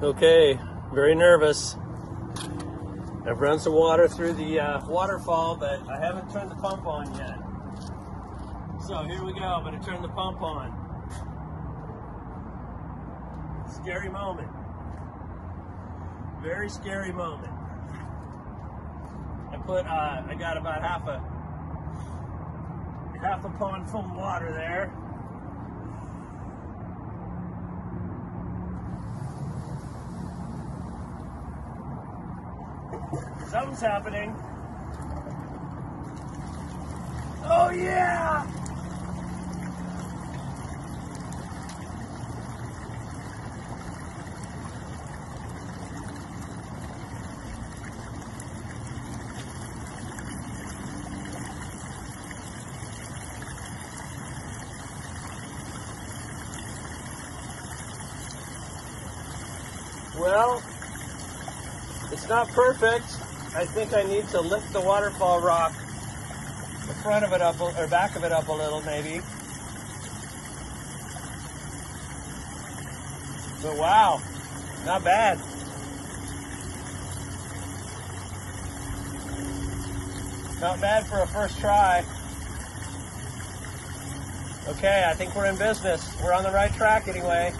Okay, very nervous. I've run some water through the uh, waterfall, but I haven't turned the pump on yet. So here we go, I'm gonna turn the pump on. Scary moment. Very scary moment. I put, uh, I got about half a, half a pond full of water there. Something's happening. Oh yeah! Well, it's not perfect. I think I need to lift the waterfall rock, the front of it up, or back of it up a little maybe. But wow, not bad. Not bad for a first try. Okay, I think we're in business. We're on the right track anyway.